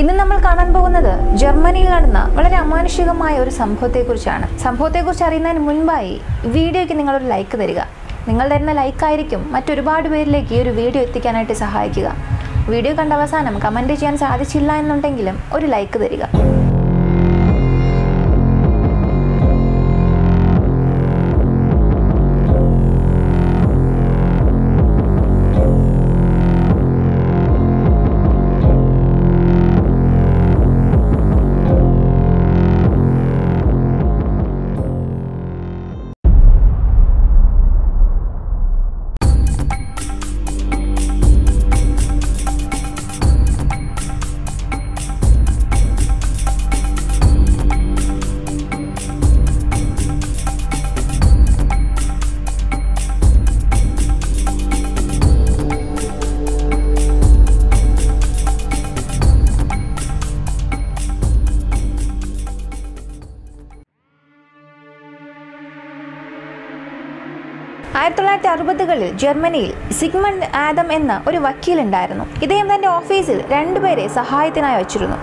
ഇന്ന് നമ്മൾ കാണാൻ പോകുന്നത് ജർമ്മനിയിൽ നടന്ന വളരെ അമാനുഷികമായ ഒരു സംഭവത്തെക്കുറിച്ചാണ്. സംഭവത്തെക്കുറിച്ച് അറിയുന്നതിന് മുൻപായി വീഡിയോയ്ക്ക് നിങ്ങളൊരു ലൈക്ക് തരിക. നിങ്ങൾ തരുന്ന ലൈക്കായിരിക്കും മറ്റൊരുപാട് പേരിലേക്ക് ഈ ഒരു വീഡിയോ എത്തിക്കാനായിട്ട് സഹായിക്കുക. വീഡിയോ കണ്ട അവസാനം കമന്റ് ചെയ്യാൻ സാധിച്ചില്ല എന്നുണ്ടെങ്കിലും ഒരു ലൈക്ക് തരിക. ആയിരത്തി തൊള്ളായിരത്തി അറുപതുകളിൽ ജർമ്മനിയിൽ സിഗ്മണ്ട് ആദം എന്ന ഒരു വക്കീലുണ്ടായിരുന്നു. ഇദ്ദേഹം തന്റെ ഓഫീസിൽ രണ്ടുപേരെ സഹായത്തിനായി വച്ചിരുന്നു.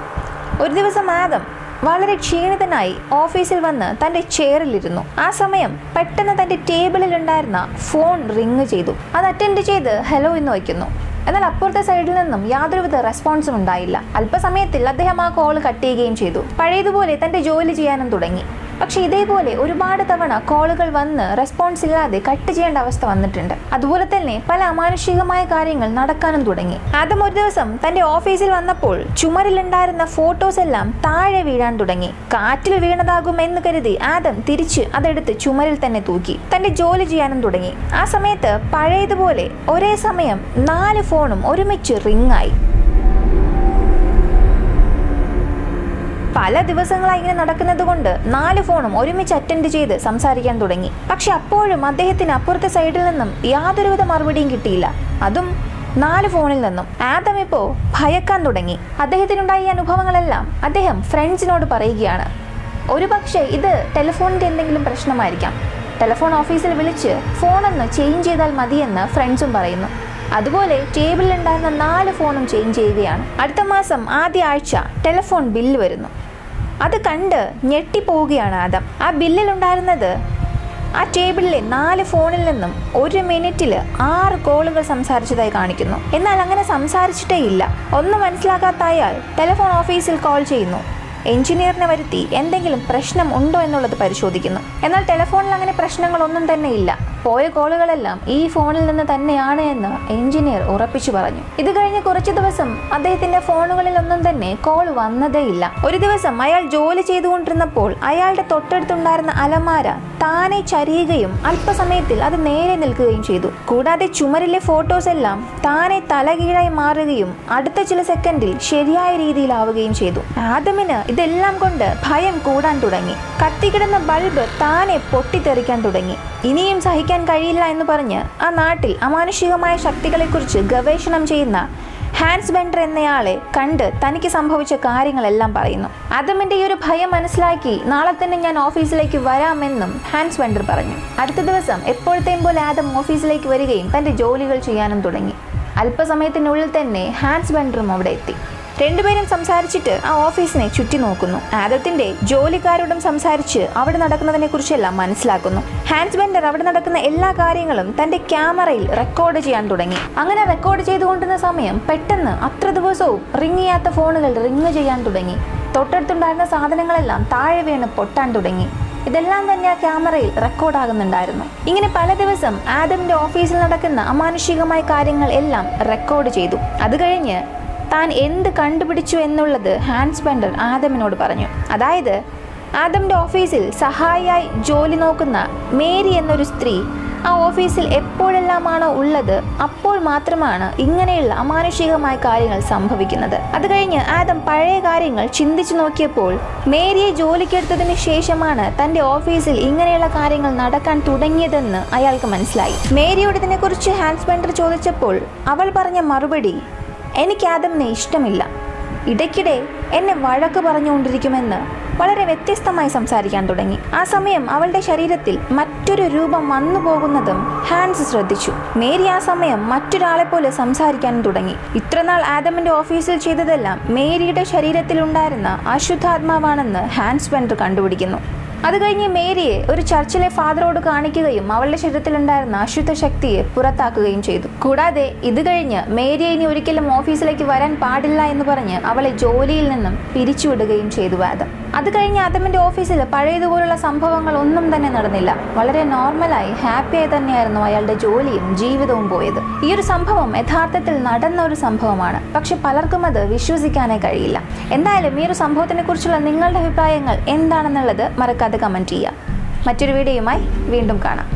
ഒരു ദിവസം ആദം വളരെ ക്ഷീണിതനായി ഓഫീസിൽ വന്ന് തന്റെ ചെയറിലിരുന്നു. ആ സമയം പെട്ടെന്ന് തന്റെ ടേബിളിൽ ഉണ്ടായിരുന്ന ഫോൺ റിങ് ചെയ്തു. അത് അറ്റൻഡ് ചെയ്ത് ഹലോ എന്ന് വയ്ക്കുന്നു. എന്നാൽ അപ്പുറത്തെ സൈഡിൽ നിന്നും യാതൊരുവിധ റെസ്പോൺസും ഉണ്ടായില്ല. അല്പസമയത്തിൽ അദ്ദേഹം ആ കോൾ കട്ട് ചെയ്യുകയും ചെയ്തു. പഴയതുപോലെ തന്റെ ജോലി ചെയ്യാനും തുടങ്ങി. പക്ഷെ ഇതേപോലെ ഒരുപാട് തവണ കോളുകൾ വന്ന് റെസ്പോൺസ് ഇല്ലാതെ കട്ട് ചെയ്യേണ്ട അവസ്ഥ വന്നിട്ടുണ്ട്. അതുപോലെ തന്നെ പല അമാനുഷികമായ കാര്യങ്ങൾ നടക്കാനും തുടങ്ങി. ആദ്യം ഒരു ദിവസം തന്റെ ഓഫീസിൽ വന്നപ്പോൾ ചുമരിലുണ്ടായിരുന്ന ഫോട്ടോസ് എല്ലാം താഴെ വീഴാൻ തുടങ്ങി. കാറ്റിൽ വീണതാകും എന്ന് കരുതി ആദം തിരിച്ച് അതെടുത്ത് ചുമരിൽ തന്നെ തൂക്കി. തന്റെ ജോലി ചെയ്യാനും തുടങ്ങി. ആ സമയത്ത് പഴയതുപോലെ ഒരേ സമയം നാല് ഫോണും ഒരുമിച്ച് റിംഗ് പല ദിവസങ്ങളായി ഇങ്ങനെ നടക്കുന്നത് കൊണ്ട് നാല് ഫോണും ഒരുമിച്ച് അറ്റൻഡ് ചെയ്ത് സംസാരിക്കാൻ തുടങ്ങി. പക്ഷെ അപ്പോഴും അദ്ദേഹത്തിന് അപ്പുറത്തെ സൈഡിൽ നിന്നും യാതൊരുവിധ മറുപടിയും കിട്ടിയില്ല. അതും നാല് ഫോണിൽ നിന്നും. ആദം ഇപ്പോ ഭയക്കാൻ തുടങ്ങി. അദ്ദേഹത്തിനുണ്ടായ ഈ അനുഭവങ്ങളെല്ലാം അദ്ദേഹം ഫ്രണ്ട്സിനോട് പറയുകയാണ്. ഒരുപക്ഷെ ഇത് ടെലിഫോണിന്റെ എന്തെങ്കിലും പ്രശ്നമായിരിക്കാം. ടെലിഫോൺ ഓഫീസിൽ വിളിച്ച് ഫോണൊന്ന് ചേഞ്ച് ചെയ്താൽ മതിയെന്ന് ഫ്രണ്ട്സും പറയുന്നു. അതുപോലെ ടേബിളിൽ ഉണ്ടായിരുന്ന നാല് ഫോണും ചേഞ്ച് ചെയ്യുകയാണ്. അടുത്ത മാസം ആദ്യ ആഴ്ച ടെലിഫോൺ ബില്ല് വരുന്നു. അത് കണ്ട് ഞെട്ടിപ്പോവുകയാണ് ആദം. ആ ബില്ലിലുണ്ടായിരുന്നത് ആ ടേബിളിലെ നാല് ഫോണിൽ നിന്നും ഒരു മിനിറ്റിൽ ആറ് കോളുകൾ സംസാരിച്ചതായി കാണിക്കുന്നു. എന്നാൽ അങ്ങനെ സംസാരിച്ചിട്ടേ ഇല്ല. ഒന്നും മനസ്സിലാക്കാത്ത അയാൾ ടെലിഫോൺ ഓഫീസിൽ കോൾ ചെയ്യുന്നു. എഞ്ചിനീയറിനെ വരുത്തി എന്തെങ്കിലും പ്രശ്നം ഉണ്ടോ എന്നുള്ളത് പരിശോധിക്കുന്നു. എന്നാൽ ടെലിഫോണിൽ അങ്ങനെ പ്രശ്നങ്ങളൊന്നും തന്നെ ഇല്ല. പോയ കോളുകളെല്ലാം ഈ ഫോണിൽ നിന്ന് തന്നെയാണ് എന്ന് എഞ്ചിനീയർ ഉറപ്പിച്ചു പറഞ്ഞു. ഇത് കഴിഞ്ഞ് കുറച്ചു ദിവസം അദ്ദേഹത്തിന്റെ ഫോണുകളിൽ ഒന്നും തന്നെ കോൾ വന്നതേയില്ല ഒരു ദിവസം അയാൾ ജോലി ചെയ്തുകൊണ്ടിരുന്നപ്പോൾ അയാളുടെ തൊട്ടടുത്തുണ്ടായിരുന്ന അലമാര താനെ ചരിയുകയും അല്പസമയത്തിൽ അത് നേരെ നിൽക്കുകയും ചെയ്തു. കൂടാതെ ചുമരിലെ ഫോട്ടോസ് എല്ലാം താനെ തലകീഴായി മാറുകയും അടുത്ത ചില സെക്കൻഡിൽ ശരിയായ രീതിയിലാവുകയും ചെയ്തു. ആദമിന് ഇതെല്ലാം കൊണ്ട് ഭയം കൂടാൻ തുടങ്ങി. കത്തിക്കിടന്ന ബൾബ് താനെ പൊട്ടിത്തെറിക്കാൻ തുടങ്ങി. ഇനിയും സഹിക്കാൻ കഴിയില്ല എന്ന് പറഞ്ഞ് ആ നാട്ടിൽ അമാനുഷികമായ ശക്തികളെക്കുറിച്ച് ഗവേഷണം ചെയ്യുന്ന ഹാൻസ് ബെൻഡർ എന്നയാളെ കണ്ട് തനിക്ക് സംഭവിച്ച കാര്യങ്ങളെല്ലാം പറയുന്നു. ആദമിന്റെ ഈ ഒരു ഭയം മനസ്സിലാക്കി നാളെ തന്നെ ഞാൻ ഓഫീസിലേക്ക് വരാമെന്നും ഹാൻസ് ബെൻഡർ പറഞ്ഞു. അടുത്ത ദിവസം എപ്പോഴത്തെയും പോലെ ആദം ഓഫീസിലേക്ക് വരികയും തന്റെ ജോലികൾ ചെയ്യാനും തുടങ്ങി. അല്പസമയത്തിനുള്ളിൽ തന്നെ ഹാൻസ് ബെൻഡറും അവിടെ എത്തി. രണ്ടുപേരും സംസാരിച്ചിട്ട് ആ ഓഫീസിനെ ചുറ്റി നോക്കുന്നു. ആദത്തിന്റെ ജോലിക്കാരോടും സംസാരിച്ച് അവിടെ നടക്കുന്നതിനെ കുറിച്ചെല്ലാം മനസ്സിലാക്കുന്നു. ഹാൻസ് ബെൻഡർ അവിടെ നടക്കുന്ന എല്ലാ കാര്യങ്ങളും തന്റെ ക്യാമറയിൽ റെക്കോർഡ് ചെയ്യാൻ തുടങ്ങി. അങ്ങനെ റെക്കോർഡ് ചെയ്തുകൊണ്ടിരുന്ന സമയം പെട്ടെന്ന് അത്ര ദിവസവും റിങ് ചെയ്യാത്ത ഫോണുകൾ റിങ് ചെയ്യാൻ തുടങ്ങി. തൊട്ടടുത്തുണ്ടായിരുന്ന സാധനങ്ങളെല്ലാം താഴെ വീണ് പൊട്ടാൻ തുടങ്ങി. ഇതെല്ലാം തന്നെ ആ ക്യാമറയിൽ റെക്കോർഡാകുന്നുണ്ടായിരുന്നു ഇങ്ങനെ പല ദിവസം ആദമിന്റെ ഓഫീസിൽ നടക്കുന്ന അമാനുഷികമായ കാര്യങ്ങൾ എല്ലാം റെക്കോർഡ് ചെയ്തു. അത് കഴിഞ്ഞ് താൻ എന്ത് കണ്ടുപിടിച്ചു എന്നുള്ളത് ഹാൻസ് ബെൻഡർ ആദമിനോട് പറഞ്ഞു. അതായത് ആദമിന്റെ ഓഫീസിൽ സഹായിയായി ജോലി നോക്കുന്ന മേരി എന്നൊരു സ്ത്രീ ആ ഓഫീസിൽ എപ്പോഴെല്ലാമാണോ ഉള്ളത് അപ്പോൾ മാത്രമാണ് ഇങ്ങനെയുള്ള അമാനുഷികമായ കാര്യങ്ങൾ സംഭവിക്കുന്നത്. അത് കഴിഞ്ഞ് ആദം പഴയ കാര്യങ്ങൾ ചിന്തിച്ചു നോക്കിയപ്പോൾ മേരിയെ ജോലിക്കെടുത്തതിന് ശേഷമാണ് തന്റെ ഓഫീസിൽ ഇങ്ങനെയുള്ള കാര്യങ്ങൾ നടക്കാൻ തുടങ്ങിയതെന്ന് അയാൾക്ക് മനസ്സിലായി. മേരിയോട് ഇതിനെക്കുറിച്ച് ഹാൻഡ് ബെൻഡർ ചോദിച്ചപ്പോൾ അവൾ പറഞ്ഞ മറുപടി എനിക്ക് ആദമിനെ ഇഷ്ടമില്ല. ഇടയ്ക്കിടെ എന്നെ വഴക്ക് പറഞ്ഞുകൊണ്ടിരിക്കുമെന്ന് വളരെ വ്യത്യസ്തമായി സംസാരിക്കാൻ തുടങ്ങി. ആ സമയം അവളുടെ ശരീരത്തിൽ മറ്റൊരു രൂപം വന്നു പോകുന്നതും ഹാൻസ് ശ്രദ്ധിച്ചു. മേരി ആ സമയം മറ്റൊരാളെ പോലെ സംസാരിക്കാനും തുടങ്ങി. ഇത്രനാൾ ആദമിന്റെ ഓഫീസിൽ ചെയ്തതെല്ലാം മേരിയുടെ ശരീരത്തിൽ ഉണ്ടായിരുന്ന അശുദ്ധാത്മാവാണെന്ന് ഹാൻസ് വെൻഡർ കണ്ടുപിടിക്കുന്നു. അത് കഴിഞ്ഞ് മേരിയെ ഒരു ചർച്ചിലെ ഫാദറോട് കാണിക്കുകയും അവളുടെ ശരീരത്തിലുണ്ടായിരുന്ന അശുദ്ധ ശക്തിയെ പുറത്താക്കുകയും ചെയ്തു. കൂടാതെ ഇത് കഴിഞ്ഞ് മേരിയെ ഇനി ഒരിക്കലും ഓഫീസിലേക്ക് വരാൻ പാടില്ല എന്ന് പറഞ്ഞ് അവളെ ജോലിയിൽ നിന്നും പിരിച്ചുവിടുകയും ചെയ്തു വാദം. അത് കഴിഞ്ഞ് ആദമിന്റെ ഓഫീസിൽ പഴയതുപോലുള്ള സംഭവങ്ങൾ ഒന്നും തന്നെ നടന്നില്ല. വളരെ നോർമലായി ഹാപ്പിയായി തന്നെയായിരുന്നു അയാളുടെ ജോലിയും ജീവിതവും പോയത്. ഈ ഒരു സംഭവം യഥാർത്ഥത്തിൽ നടന്ന ഒരു സംഭവമാണ്. പക്ഷെ പലർക്കും അത് വിശ്വസിക്കാനേ കഴിയില്ല. എന്തായാലും ഈ ഒരു സംഭവത്തിനെ കുറിച്ചുള്ള നിങ്ങളുടെ അഭിപ്രായങ്ങൾ എന്താണെന്നുള്ളത് മറക്കാതെ കമന്റ് ചെയ്യുക. മറ്റൊരു വീഡിയോയുമായി വീണ്ടും കാണാം.